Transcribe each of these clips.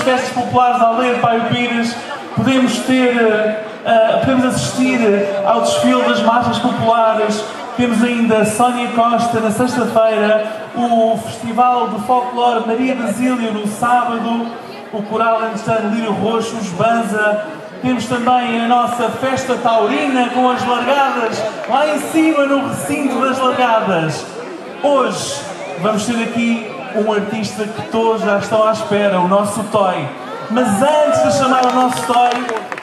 festas populares da aldeia de Paio Pires, podemos ter, uh, podemos assistir ao desfile das marchas populares, temos ainda Sónia Costa na sexta-feira, o Festival do Folclore Maria Basílio no sábado, o Coral Anderson Lírio Roxo, os Banza, temos também a nossa festa taurina com as largadas lá em cima no recinto das largadas. Hoje vamos ter aqui um artista que todos já estão à espera, o nosso Toy. Mas antes de chamar o nosso Toy,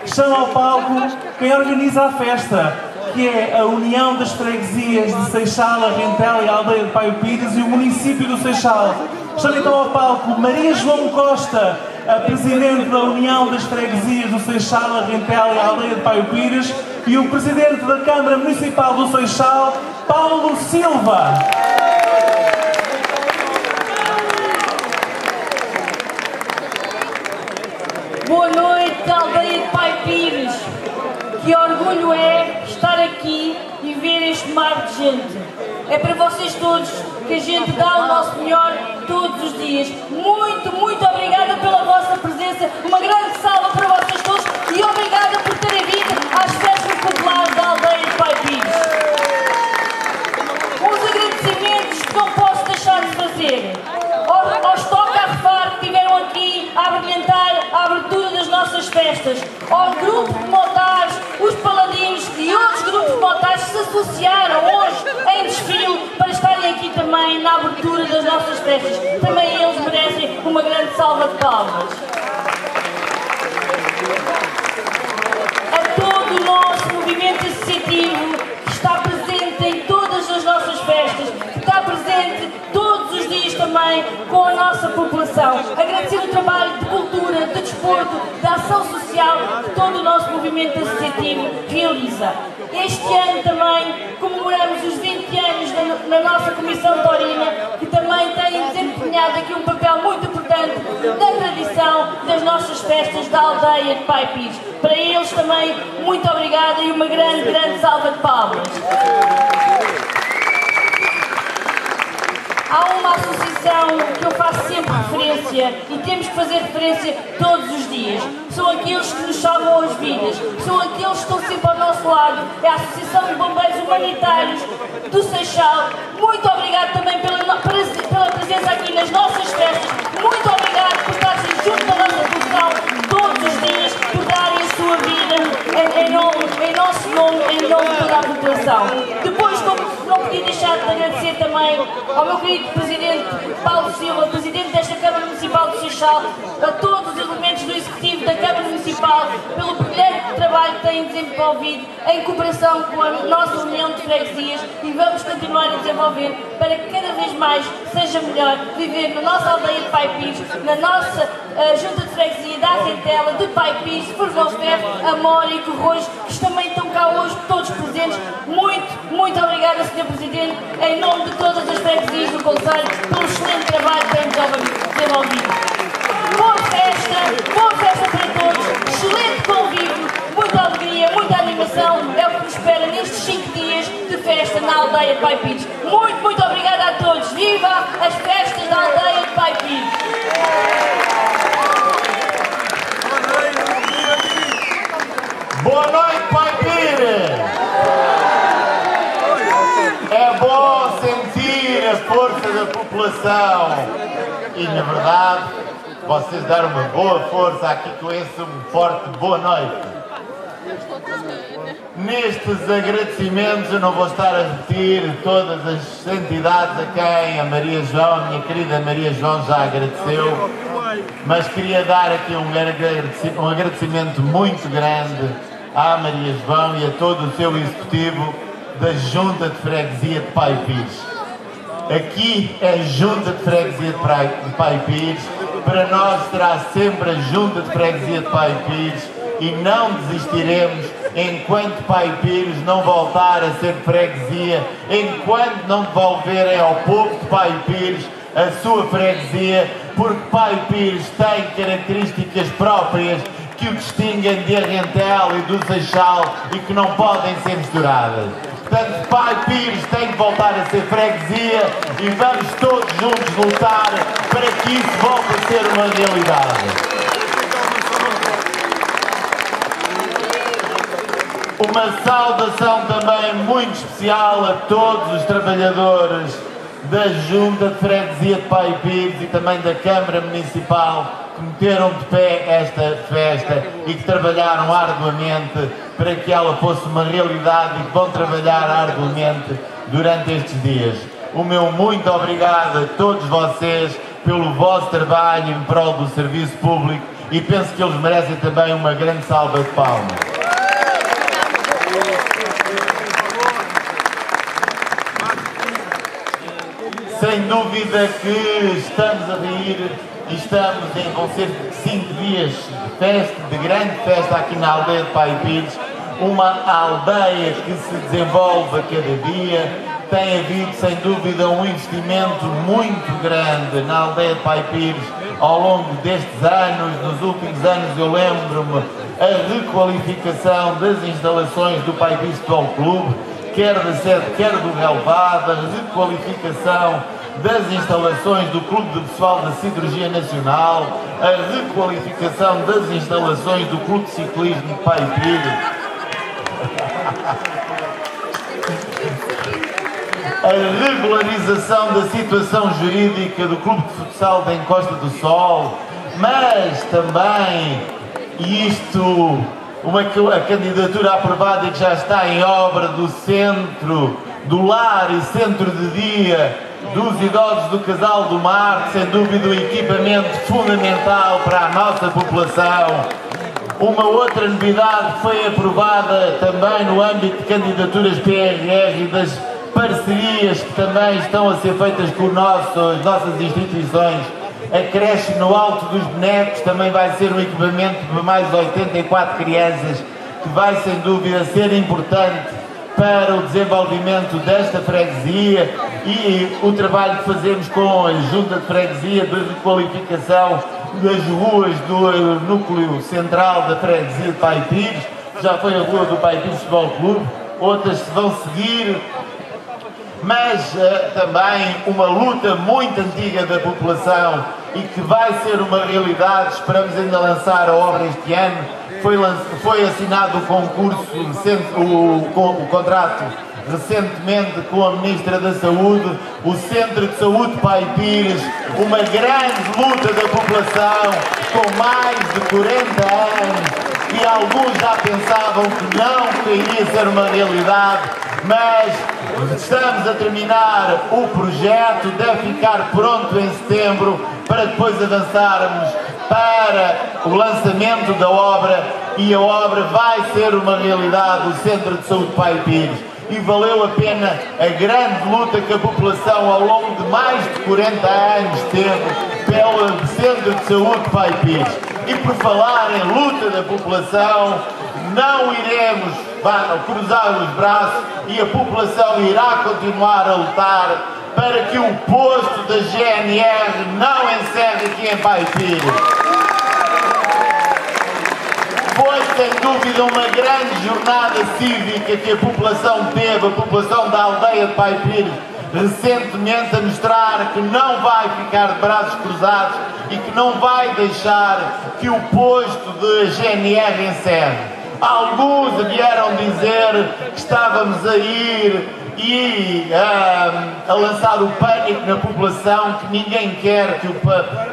chama ao palco quem organiza a festa que é a União das Freguesias de Seixal, Rentela e Aldeia de Paio Pires e o município do Seixal. Estão então ao palco Maria João Costa, a Presidente da União das Freguesias do Seixal, Rentela e Aldeia de Paio Pires e o Presidente da Câmara Municipal do Seixal, Paulo Silva. Boa noite, Aldeia de Pai Pires. Que orgulho é estar aqui e ver este mar de gente. É para vocês todos que a gente dá o nosso melhor todos os dias. Muito, muito obrigada pela vossa presença. Uma grande salva para vocês nossas festas. Ao grupo de motares, os paladinos e outros grupos de motares se associaram hoje em desfile para estarem aqui também na abertura das nossas festas. Também eles merecem uma grande salva de palmas. A todo o nosso movimento associativo que está presente em todas as nossas festas, que está presente todos os dias também com a nossa população. Agradecer desporto, de ação social que todo o nosso movimento associativo realiza. Este ano também comemoramos os 20 anos da, na nossa Comissão Taurina, que também tem desempenhado aqui um papel muito importante na tradição das nossas festas da aldeia de Pai Pires. Para eles também, muito obrigada e uma grande, grande salva de palmas. Há associação que eu faço sempre referência e temos que fazer referência todos os dias. São aqueles que nos salvam as vidas, são aqueles que estão sempre ao nosso lado. É a Associação de Bombeiros Humanitários do Seixal. Muito obrigado também pela, pela presença aqui nas nossas festas. Muito obrigado por estarem junto da nossa população todos os dias, por darem a sua vida em, em, nome, em nosso nome, em nome de toda a população. Depois, como não podia deixar de agradecer também ao meu querido Presidente Paulo Silva, Presidente desta Câmara Municipal de Seixal, a todos os elementos do Executivo da Câmara Municipal, pelo brilhante trabalho que têm desenvolvido em cooperação com a nossa União de Freguesias e vamos continuar a desenvolver para que cada vez mais seja melhor viver na nossa aldeia de Pai na nossa uh, Junta de Freguesia da Arrentela, de Pai Pires, Ferrofer, Amor e Corrojo, que também estão cá hoje, todos presentes. Muito, muito obrigada, Sr. Presidente, em nome de todas as freguesias do Conselho, pelo excelente trabalho que têm desenvolvido. Boa festa, boa festa para todos, excelente convívio, muita alegria, muita animação, é o que nos espera nestes 5 dias de festa na aldeia de Pai. Muito, muito. Viva as festas da aldeia de Pai Pires. Boa noite, Pai Pires! É bom sentir a força da população e, na verdade, vocês deram uma boa força aqui com esse forte boa noite. Nestes agradecimentos, eu não vou estar a repetir todas as entidades a quem a Maria João, a minha querida Maria João, já agradeceu, mas queria dar aqui um agradecimento muito grande à Maria João e a todo o seu executivo da Junta de Freguesia de Pai Pires. Aqui é a Junta de Freguesia de Pai Pires, para nós será sempre a Junta de Freguesia de Pai Pires e não desistiremos enquanto Pai Pires não voltar a ser freguesia, enquanto não devolverem ao povo de Pai Pires a sua freguesia, porque Pai Pires tem características próprias que o distinguem de Arrentel e do Seixal e que não podem ser misturadas. Portanto, Pai Pires tem que voltar a ser freguesia e vamos todos juntos lutar para que isso volte a ser uma realidade. Uma saudação também muito especial a todos os trabalhadores da Junta de Freguesia de Pai Pires e também da Câmara Municipal que meteram de pé esta festa e que trabalharam arduamente para que ela fosse uma realidade e que vão trabalhar arduamente durante estes dias. O meu muito obrigado a todos vocês pelo vosso trabalho em prol do serviço público e penso que eles merecem também uma grande salva de palmas. Sem dúvida que estamos a rir e estamos em, vão ser cinco dias de festa, de grande festa aqui na aldeia de Pai Pires, uma aldeia que se desenvolve a cada dia, tem havido sem dúvida um investimento muito grande na aldeia de Pai Pires ao longo destes anos, nos últimos anos eu lembro-me a requalificação das instalações do Pai Pires Futebol Clube, quer da sede, quer do relevado, a requalificação das instalações do Clube de Pessoal da Cirurgia Nacional, a requalificação das instalações do Clube de Ciclismo de Pai Pires. a regularização da situação jurídica do Clube de Futsal da Encosta do Sol, mas também, e isto, uma candidatura aprovada e que já está em obra do centro, do lar e centro de dia dos idosos do Casal do Mar, sem dúvida um equipamento fundamental para a nossa população. Uma outra novidade foi aprovada também no âmbito de candidaturas PRR e das parcerias que também estão a ser feitas com nosso, as nossas instituições. A creche no Alto dos Bonecos também vai ser um equipamento para mais de 84 crianças, que vai sem dúvida ser importante para o desenvolvimento desta freguesia e o trabalho que fazemos com a Junta de Freguesia de requalificação das ruas do núcleo central da freguesia de Pai Pires, já foi a rua do Pai Pires Futebol Clube, outras vão seguir, mas uh, também uma luta muito antiga da população e que vai ser uma realidade. Esperamos ainda lançar a obra este ano. Foi, foi assinado o concurso, o, o, o contrato recentemente com a Ministra da Saúde, o Centro de Saúde Pai Pires, uma grande luta da população com mais de 40 anos e alguns já pensavam que não, que iria ser uma realidade, mas estamos a terminar o projeto, deve ficar pronto em setembro para depois avançarmos para o lançamento da obra e a obra vai ser uma realidade, o Centro de Saúde Pai Pires. E valeu a pena a grande luta que a população ao longo de mais de 40 anos teve pelo Centro de Saúde Pai Pires. E por falar em luta da população, não iremos cruzar os braços e a população irá continuar a lutar para que o posto da GNR não encerre aqui em Pai Pires. Foi sem dúvida uma grande jornada cívica que a população teve, a população da aldeia de Pai Pires, recentemente a mostrar que não vai ficar de braços cruzados e que não vai deixar que o posto de GNR encerre. Alguns vieram dizer que estávamos a ir e a lançar o pânico na população que ninguém quer que o,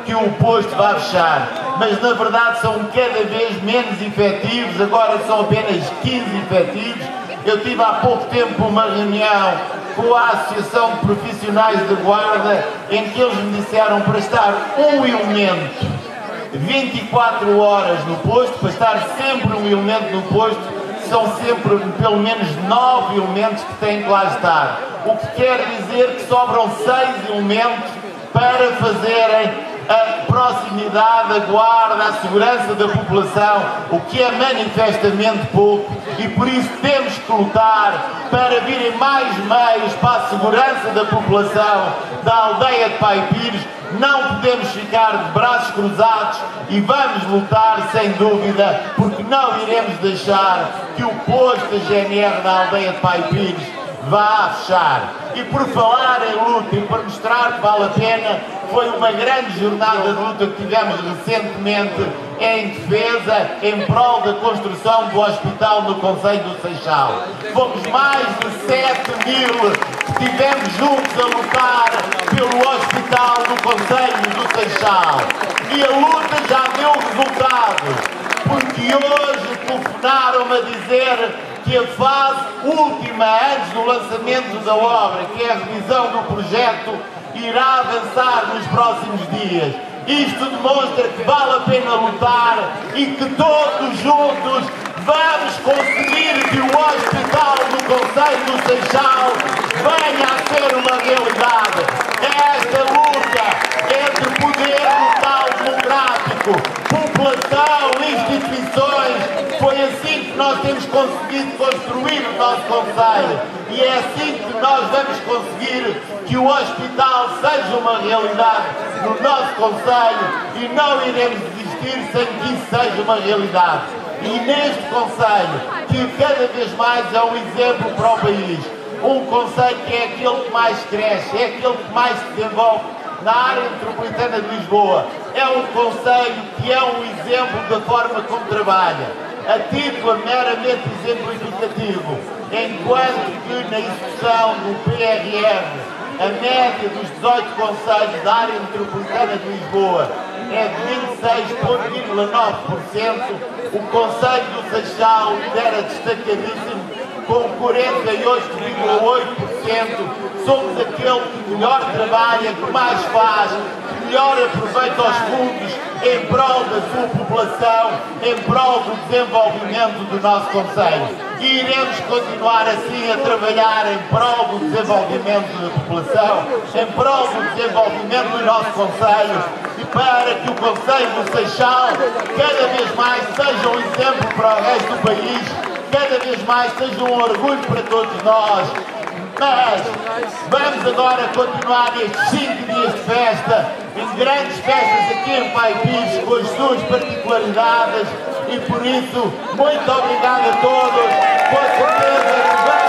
que o posto vá fechar. Mas na verdade são cada vez menos efetivos, agora são apenas 15 efetivos. Eu tive há pouco tempo uma reunião com a Associação de Profissionais de Guarda em que eles me disseram para estar um elemento 24 horas no posto, para estar sempre um elemento no posto são sempre pelo menos nove elementos que têm que lá estar. O que quer dizer que sobram seis elementos para fazerem a proximidade, a guarda, a segurança da população, o que é manifestamente pouco, e por isso temos que lutar para virem mais meios para a segurança da população da aldeia de Pai Pires. Não podemos ficar de braços cruzados e vamos lutar sem dúvida, porque não iremos deixar que o posto da GNR na aldeia de Pai Pires vá fechar. E por falar em luta e por mostrar que vale a pena, foi uma grande jornada de luta que tivemos recentemente em defesa, em prol da construção do hospital no Conselho do Seixal. Fomos mais de 7 mil que estivemos juntos a lutar pelo hospital no Conselho do Seixal. E a luta já deu resultado, porque hoje telefonaram-me a dizer que a fase última antes do lançamento da obra, que é a revisão do projeto, irá avançar nos próximos dias. Isto demonstra que vale a pena lutar e que todos juntos vamos conseguir que o Hospital do Conselho do Seixal venha a ser uma realidade. Esta luta entre poder local democrático, população, instituições, foi assim nós temos conseguido construir o nosso Conselho. E é assim que nós vamos conseguir que o hospital seja uma realidade no nosso Conselho e não iremos desistir sem que isso seja uma realidade. E neste Conselho, que cada vez mais é um exemplo para o país, um Conselho que é aquele que mais cresce, é aquele que mais se desenvolve na área metropolitana de Lisboa. É um Conselho que é um exemplo da forma como trabalha, a título meramente exemplificativo, enquanto que na execução do PRR a média dos 18 conselhos da área metropolitana de Lisboa é de 26,9%, o Conselho do Seixal lidera destacadíssimo com 48,8%. Somos aquele que melhor trabalha, que mais faz, que melhor aproveita os fundos em prol da sua população, em prol do desenvolvimento do nosso Conselho. E iremos continuar assim a trabalhar em prol do desenvolvimento da população, em prol do desenvolvimento do nosso Conselho e para que o Conselho do Seixal cada vez mais seja um exemplo para o resto do país cada vez mais seja um orgulho para todos nós. Mas vamos agora continuar estes cinco dias de festa, em grandes festas aqui em Pai com as suas particularidades, e por isso, muito obrigado a todos, com certeza